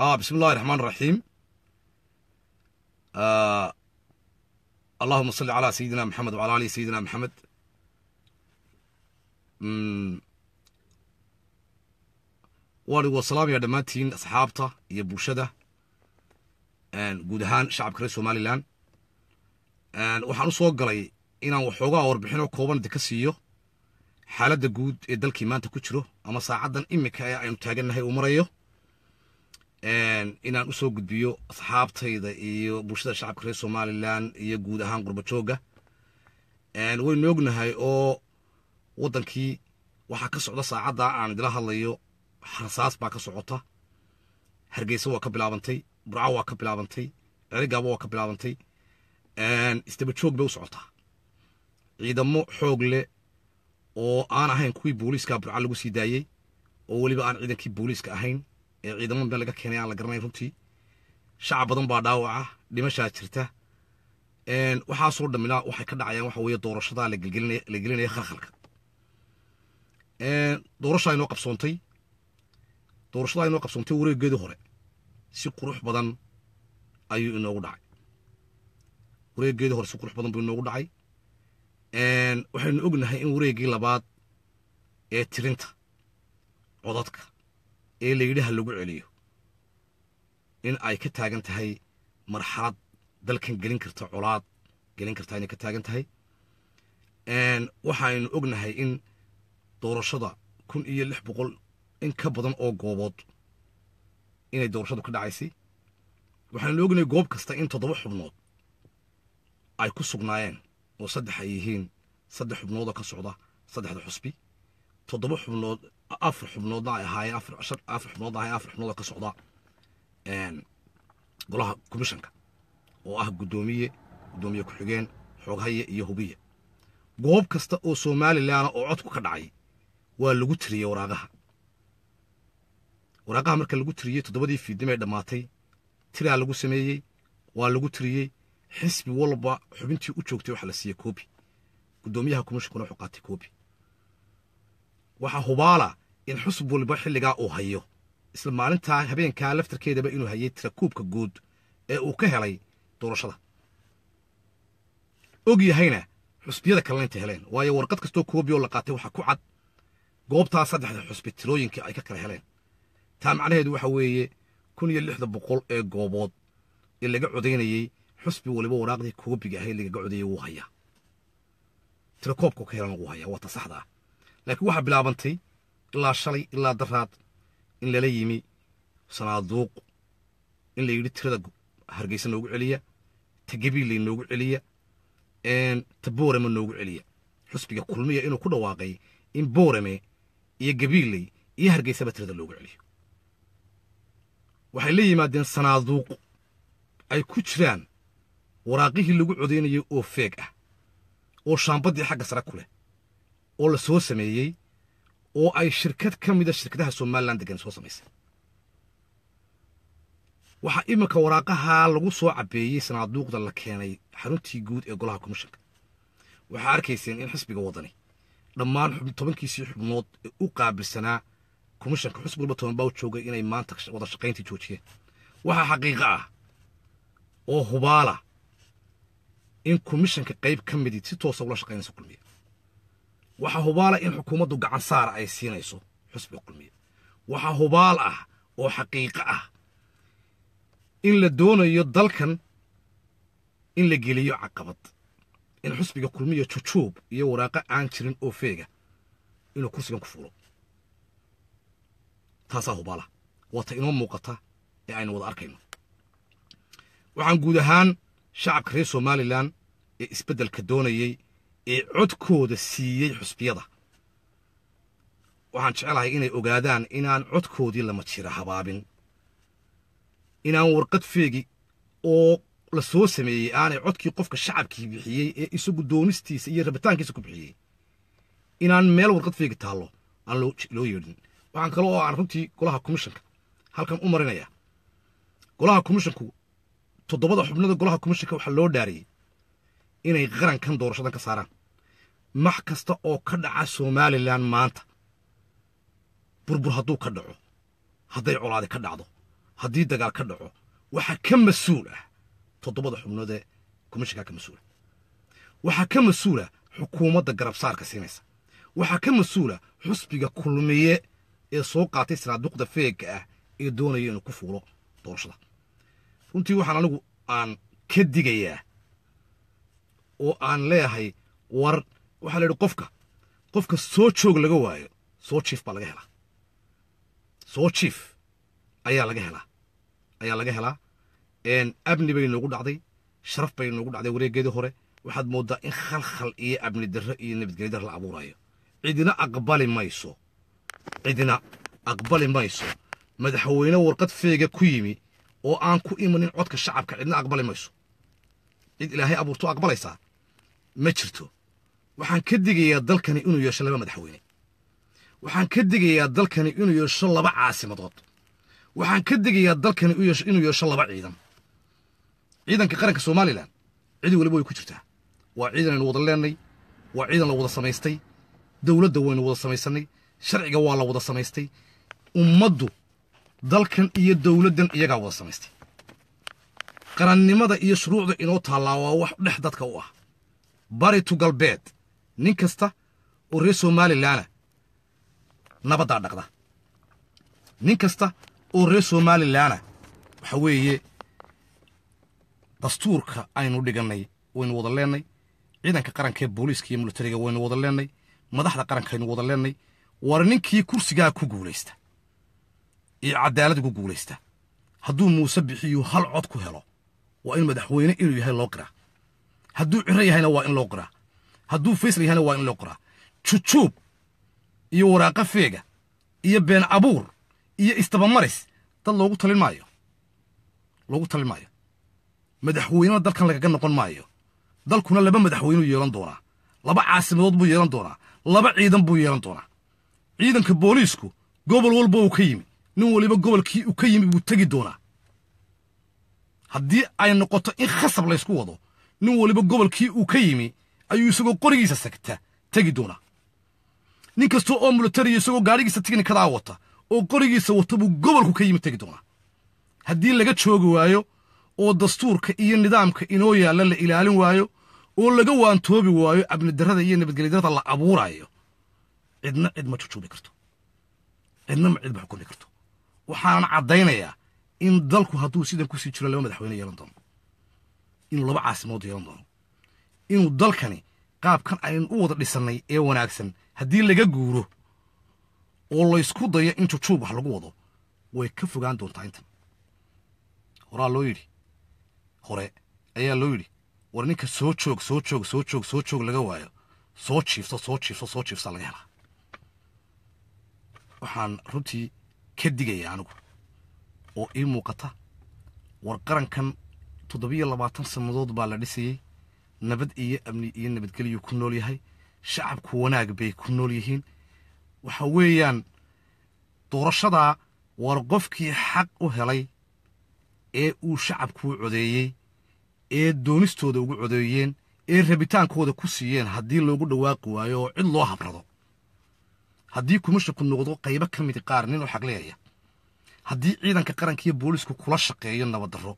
آه بسم الله الرحمن الرحيم آه اللهم صل على سيدنا محمد وعلى آل سيدنا محمد مم. waanigu wasalaamaya dhammaantiin asxaabta iyo bulshada guud ahaan shacabka reer somalilan waxaan u soo galay inaan waxoogaa warbixinoo kooban idinka siiyo xaaladda guud ee dalkii maanta ku jiro ama saacaddan iminka ee aynu taagannahay uu marayo inaan u soo gudbiyo asxaabtayda iyo bulshada shacabka reer somalilan iyo guud ahaan qurbajoogga waynu ognahay oo waddankii waxaa ka socda saacadda aan idila hadlayo rasaas baa ka socota. Hargeysa waa ka bilaabantay burco waa ka bilaabantay cerigaaba waa ka bilaabantay. Isdaba joog bay u socotaa. Ciidamo xoog leh oo aan ahayn kuwii booliiska burco lagu sii daayey oo weliba aan ciidankii booliiska ahayn ee ciidamo meel laga keenay aan la garanayn runtii. Shacab badan baa dhaawaca dhimashaa jirta. Waxaasoo dhammina waxay ka dhacayaan waxa weeye doorashadaa la gelinaya khalkhalka doorashaa inoo qabsoontay doorashadaa inoo qabsoontay wareegeedii hore si qurux badan ayuu inoogu dhacay. Wareegeedii hore si qurux badan buu inoogu dhacay. Waxaynu ognahay in wareeggii labaad ee tirinta codadka ee layidhaha lagu celiyo. In ay ka taagan tahay marxalad dalkan gelin karta colaad gelin karta inay ka taagan tahay. Waxaynu ognahay in doorashada kun iyo lix boqol in ka badan oo goobood inay doorashadu ka dhacaysay waxaynu ognahay goob kasta in toddoba xubnood ay ku sugnaayeen oo saddex ay yihiin saddex xubnoodoo ka socda saddexda xusbi toddoba xubnood afar xubnoodna ay ahaayeen afar xubnoodna ahaayeen afar xubnoodoo ka socda golaha komishanka oo ah guddoomiye guddoomiye ku-xigeen xooghaye iyo hubiye. Goob kasta oo somalilan oo codku ka dhacay waa lagu tiriyey waraaqaha. Waraaqaha marka lagu tiriyey toddobadii fiidnimee dhammaatay tiraa lagu sameeyey waa lagu tiriyey xisbi walba xubintii u joogtay waxaa la siiyey koobi guddoomiyaha komishankuna wuxuu qaatay koobi waxaa hubaala in xusb walba xilligaa uu hayo. Isla maalintaa habeenkaa laftarkeedaba inuu hayay tirakuubka guud ee uu ka helay doorashada. Og yahayna xusbiyada kalena intay heleen waayo warqad kastoo koobi oo la qaatay waxaa ku cad goobtaa saddexda xusbi tirooyinkii ay ka kala heleen. Taa macnaheedu waxa weeye kun iyo lixda boqol ee goobood ee laga codaynayey xusbi waliba waraaqdii koobiga ahayd lagaga codayey wuu hayaa. Tirakoobka ka helan wuu hayaa waa ta saxda laakiin waxaa bilaabantay ilaa shalay ilaa daraad in lala yimi sanaaduuq in la yidhi tirada hargeysa noogu celiya ta gabiilley noogu celiya ta boorame noogu celiya. Xusbiga kulmiya inuu ku dhawaaqay in boorame iyo gabiilley iyo hargeysaba tirada loogu celiyo. Waxay la yimaadeen sanaaduuq ay ku jiraan waraaqihii lagu codaynayay oo feeg ah oo shaambaddii xagga sare ku leh oo la soo sameeyey oo ay shirkad ka mida shirkadaha somalilan degan soo samaysay waxaa iminka waraaqahaa lagu soo cabbeeyey sanaaduuqda la keenay xaruntii guud ee golaha komishanka waxaa arkayseen in xisbiga waddani dhammaan tobankiisii xubnood ee u qaabilsanaa komishanka xusbi walba toban baa u joogay inay maanta wada shaqayntii joojiyeen. Waxaa xaqiiqo ah oo hubaala in komishanka qayb ka midii si toosa ula shaqaynayso kulmiya waxaa hubaala in xukuumaddu gacan saara ay siinayso xusbiga kulmiya waxaa hubaal ah oo xaqiiqo ah in la doonayo dalkan in la geliyo caqabad. In xusbiga kulmiya jujuub iyo waraaqo aan jirin oo feega inuu kursigan ku fuulo. Taasaa hubaala waata inoo muuqata ee aynu wada arkayno. Waxaan guud ahaan shacabka reer somalilan ee isbeddelka doonayey ee codkooda siiyey xusbiyada. Waxaan jecelahay inay ogaadaan inaan codkoodii lama jira habaabin. Inaan warqad feegi oo la soo sameeyey aanay codkii qofka shacabkii bixiyey ee isagu doonistiisa iyo rabitaankiisa ku bixiyey. Inaan meel warqad feegi taallo aan loo yeedhin. Waxaan kale oo aan runtii golaha komishanka halkan u marinaya golaha komishanku toddobada xubnada golaha komishanka waxaa loo dhaariyey inay qarankan doorashadan ka saaraan. Max kasta oo ka dhaca somalilan maanta burbur hadduu ka dhaco hadday colaadi ka dhacdo haddii dagaal ka dhaco waxaa ka mas'uul ah toddobada xubnood ee komishinkaa ka mas'uula. Waxaa ka mas'uula xukuumadda garabsaarka siinaysa. Waxaa ka mas'uula xusbiga kulmiye ee soo qaatay sanaaduuqda feegga ah ee doonaya inuu ku fuulo doorashada. Runtii waxaan anigu aan ka digayaa oo aan leeyahay war. Waxaa la yidhi qofka qofka soo joog laga waayo soo jiif baa laga helaa. Soo jiif ayaa laga helaa. Ayaa laga helaa. Abni bay noogu dhacday sharaf bay noogu dhacday wareeggeedii hore. Waxaad mooddaa in khalkhal iyo abni darro iyo nabadgelyo darro la abuurayo. Cidina aqbali mayso. Cidina aqbali mayso. Madaxweyne warqad feega ku yimi oo aan ku imanin codka shacabka cidna aqbali mayso. Cid ilaahay abuurto aqbalaysaa ma jirto. Waxaan ka digayaa dalkani inuu yeesho laba madaxweyne. Waxaan ka digayaa dalkani inuu yeesho laba caasimadood. Waxaan ka digayaa dalkani inuu yeesho laba ciidan. Ciidanka qaranka somalilan cid waliba way ku jirtaa. Waa ciidan aynu wada leennay waa ciidan la wada samaystay dowladda waynu wada samaysanay sharciga waa la wada samaystay ummaddu dalkan iyo dowladdan iyagaa wada samaystay. Qarannimada iyo shuruucda inoo taallaa waa wax dhex dadka u ah bari tu galbeed nin kasta oo reer somalilanna nabaddaa dhaqda. Nin kasta oo reer somalilanna waxa weeye dastuurka aynu dhigannay waynu wada leennay ciidanka qaranka ee booliiska iyo militariga waynu wada leennay madaxda qarankaynu wada leennay war ninkii kursigaa ku guulaysta. Iyo cadaaladda ku guulaysta. Hadduu muuse bixiyu hal cod ku helo waa in madaxweyne inuu yahay loo qiraa hadduu ciro yahayna waa in loo qiraa hadduu faysal yahayna waa in loo qiraa jujuub iyo waraaqa feega iyo been abuur iyo istabamaris dad loogu talin maayo. Loogu talin maayo. Madaxweynena dalkan lagaga noqon maayo. Dalkuna laba madaxweynuu yeelan doonaa. Laba caasimadood buu yeelan doonaa. Laba ciidan buu yeelan doonaa. Ciidanka booliisku gobol walba uu ka yimi. Nin waliba gobolkii uu ka yimi buu tegi doonaa. Haddii ay noqoto in khasab laysku wado nin waliba gobolkii uu ka yimi ayuu isagoo qorigiisa sagta tegi doonaa. Nin kasta oo militariya isagoo gaadhigiisa tiknikadaa wata oo qorigiisa wata buu gobolku ka yimi tegi doonaa. Haddii laga joogi waayo oo dastuurka iyo nidaamka inoo yaalla la ilaalin waayo oo laga waantoobi waayo abnidarrada iyo nabadgelyadarada la abuuraayo cidna cid ma jujuubi karto. Cidna ma cid ma xukumi karto. Waxaanan caddaynayaa in dalku hadduu sidan ku sii jiro laba madaxweyne yeelan doono inuu laba caasimood yeelan doono. Inuu dalkani qaabkan aynu u wada dhisannay ee wanaagsan haddii laga guuro oo laysku dayo in jujuub wax lagu wado way ka fogaan doontaa intan. Horaa loo yidhi? Hore ayaa loo yidhi war ninka soo joog soo joog soo joog soo joog laga waayo. Soo jiifso soo jiifso soo jiifsa laga helaa. Waxaan runtii ka digayaa anigu oo ii muuqata war qarankan toddobiyo labaatan sannadood baa la dhisayey. Nabad iyo amni iyo nabadgeliyuu ku nool yahay. Shacabku wanaag bay ku nool yihiin. Waxa weeyaan doorashadaa war qofkii xaq u helay ee uu shacabkuu codeeyey ee doonistooda ugu codeeyeen ee rabitaankooda ku siiyeen haddii loogu dhawaaqi waayo oo cid loo habrado. Haddii kumishinku noqdo qaybo ka mid qaar nin u xaqleeyaya haddii ciidanka qaranka iyo boolisku kula shaqeeyo nabaddarro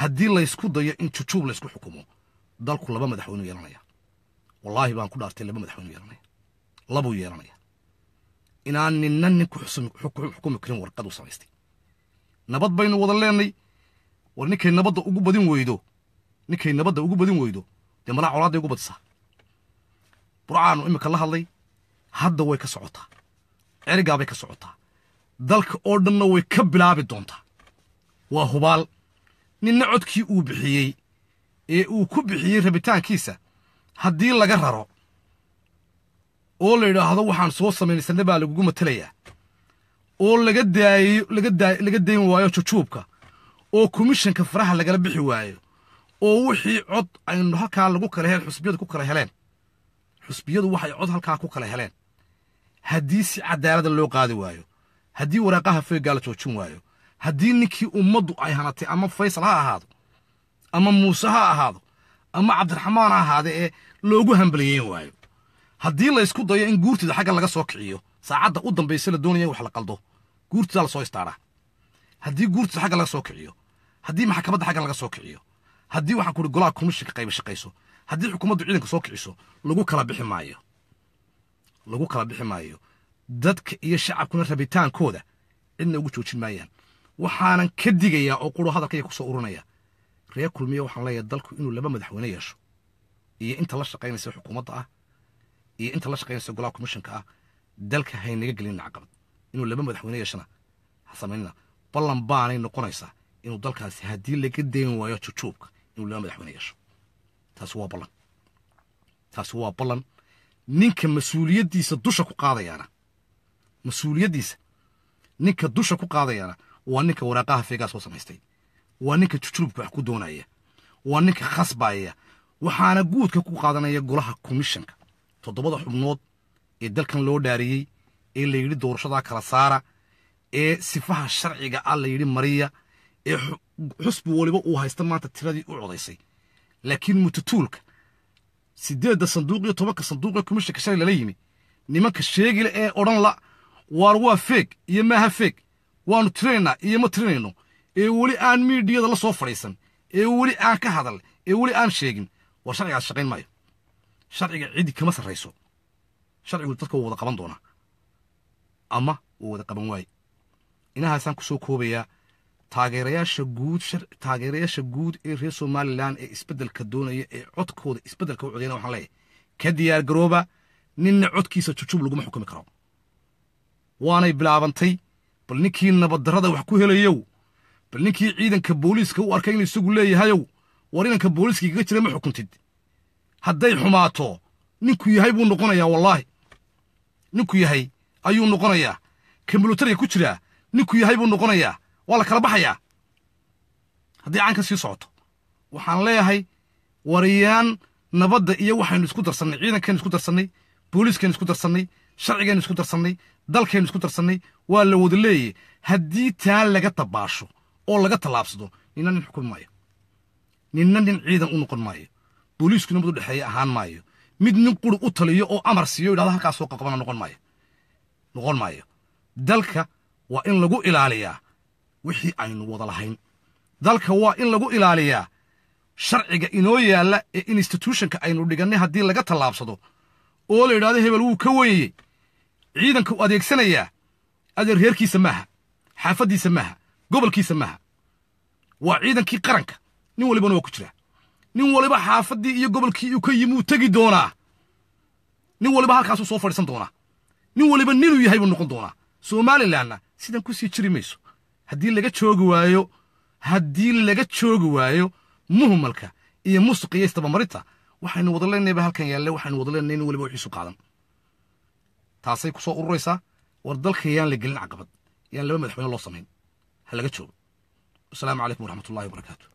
haddii laysku dayo in jujuub laysku xukumo dalku laba madaxweynuu yeelanaya. Wallaahi baan ku dhaartay laba madaxweynuu yeelanaya. Labuu yeelanaya. Inaan ninna nin ku xukumi karin warqad u samaystay. Nabad baynu wada leennay war ninkay nabadda ugu badin weydo. Ninkay nabadda ugu badin weydo. Dee malaa colaadday ugu badisaa burcaanu imika la hadlay hadda way ka socotaa. Cerigaabay ka socotaa. Dalka oo dhanna way ka bilaabi doontaa. Waa hubaal ninna codkii uu bixiyey ee uu ku bixiyey rabitaankiisa haddii laga raro oo la yidhaahdo waxaan soo samaynaysanna baa lagugu matelayaa oo laga daayo laga dayn waayo jujuubka oo komishanka faraha lagala bixi waayo oo wixii cod aynu halkaa lagu kala helen xusbiyadu ku kala heleen. Xusbiyadu waxay cod halkaa ku kala heleen. Haddii si cadaalada loo qaadi waayo haddii waraaqaha feegaa la joojin waayo haddii ninkii ummaddu ay hanatay ama faysal ha ahaado ama muuse ha ahaado ama cabdiraxmaan ha ahaade ee loogu hambaliyeyn waayo. Haddii laysku dayo in guurtida xagga laga soo kiciyo saacadda u dambaysa la doonaya in wax la qaldo guurtidaa la soo istaaraa haddii guurtiisa xagga laga soo kiciyo haddii maxkamadda xagga laga soo kiciyo haddii waxaan kuhi golaha komishinka qayba shaqayso haddii xukuumaddu ciidanka soo kiciso lagu kala bixi maayo. Lagu kala bixi maayo. Dadka iyo shacabkuna rabitaankooda cidna ugu joojin maayaan waxaanan ka digayaa oo quro hadalkayga ku soo urinaya reer kulmiye waxaan leeyahay dalku inuu laba madaxweyne yeesho iyo inta la shaqaynaysa xukuumadda ah iyo inta la shaqaynaysa golaha komishinka ah dalka haynaga gelin caqabad inuu laba madaxweyne yeeshana ha samaynina ballan baanay noqonaysaa inuu dalkaasi haddii laga dayn waayo jujuubka inuu laba madaxweyne yeesho. Taasi waa ballan. Taasi waa ballan. Ninka mas'uuliyaddiisa dusha ku qaadayaana mas'uuliyaddiisa ninka dusha ku qaadayaana waa ninka waraaqaha feegaa soo samaystay. Waa ninka jujuubka wax ku doonaya waa ninka khasbaaya waxaana guudka ku qaadanaya golaha komishanka toddobada xubnood ee dalkan loo dhaariyey ee la yidhi doorashadaa kala saara ee sifaha sharciga ah la yidhi mariya ee xusbi waliba uu haysta maanta tiradii u codaysay. Laakiin mutatuulka siddeedda sanduuq iyo tobanka sanduuq ee komishanka shalay lala yimi. Nimanka sheegila ee odhan la waar waa feeg iyo maaha feeg waannu tirinaynaa iyo ma tirinayno. Ee weli aan miidhiyada la soo fadhiisan. Ee weli aan ka hadal ee weli aan sheegin. War sharcigaas shaqayn maayo. Sharciga ciddi kama sarrayso. Sharcigu dadka wuu wada qaban doonaa. Ama wuu wada qaban waaye. Inahaasaan ku soo koobayaa taageerayaasha guud taageerayaasha guud ee reer somalilan ee isbeddelka doonaya ee codkooda isbeddelka u codayna waxaan leeyahay. Ka diyaar garooba ninna codkiisa jujub laguma xukumi karo. Waanay bilaabantay bal ninkii nabaddarrada wax ku helayow. Bal ninkii ciidanka booliiska u arkay inuu isagu leeyahayow war inanka booliiska igaga jira ma xukuntid. Hadday xumaato ninku yahay buu noqonayaa wallaahi. Ninku yahay ayuu noqonayaa. Ka militariga ku jiraa ninku yahay buu noqonayaa. Waa la kala baxayaa. Haddii caanka sii socoto waxaan leeyahay wariyaan nabadda iyo waxaynu isku darsannay ciidankaynu isku darsannay booliiskaynu isku darsannay sharcigaynu isku darsannay dalkaynu isku darsannay waa la wada leeyay haddii taa laga dabaasho oo laga tallaabsado ninna nin xukumi maayo. Ninna nin ciidan u noqon maayo. Booliisku nabad u dhexeeya ahaan maayo. Mid nin quri u taliyo oo amar siiyo yidhahdo halkaas soo qaqbana noqon maayo. Noqon maayo. Dalka waa in lagu ilaaliyaa wixii aynu wada lahayn. Dalka waa in lagu ilaaliyaa sharciga inoo yaalla ee instituushonka aynu dhigannay haddii laga tallaabsado. Oo la yidhahdo hebel wuu ka wenyey ciidanka u adeegsanayaa adeer reerkiisa maaha xaafaddiisa maaha gobolkiisa maaha. Waa ciidankii qaranka. Nin walibana waa ku jiraa nin waliba xaafaddii iyo gobolkii uu ka yimi uu tegi doonaa. Nin waliba halkaasuu soo fadhiisan doonaa. Nin waliba ninuu yahay buu noqon doonaa. Somalilanna sidan ku sii jiri mayso. Haddii laga joogi waayo haddii laga joogi waayo muhmalka iyo musuq iyo istabamarinta waxaynu wada leenayba halkan yaalle waxaynu wada leenay nin waliba wixiisu qaadan taasay ku soo ururaysaa war dalka yaan la gelin caqabad. Yaan laba madaxweyne loo samayn ha laga joogo. Wasalaamu calaykum waraxmatullahi wabarakaatu